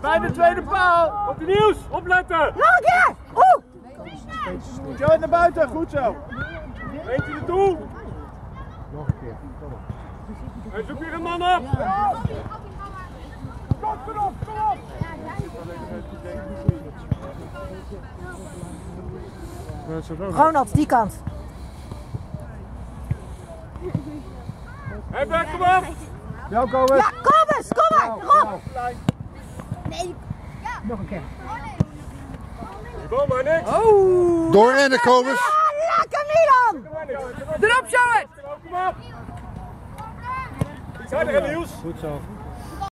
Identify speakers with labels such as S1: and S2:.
S1: Bij de tweede paal.
S2: Op de nieuws, opletten!
S3: Nog een keer! Oeh!
S1: Joe naar buiten, goed zo.
S2: Eentje er toe! Nog een keer. En zoek weer een man op! Kom, kom op, kom op!
S3: Ronald, die kant.
S2: Hé, Ben, kom op!
S1: Jouw komen.
S3: Ja, kom eens, kom maar! Rob!
S1: Nog een keer.
S2: Kom maar niks!
S4: Doorrennen, Kobus.
S3: Ja, lekker Milan!
S2: Erop, Sjoerd! Kom op! Harder, hè, Niels!
S1: Goed zo.